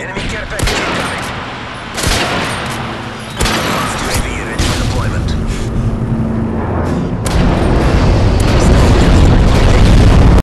Enemy cat back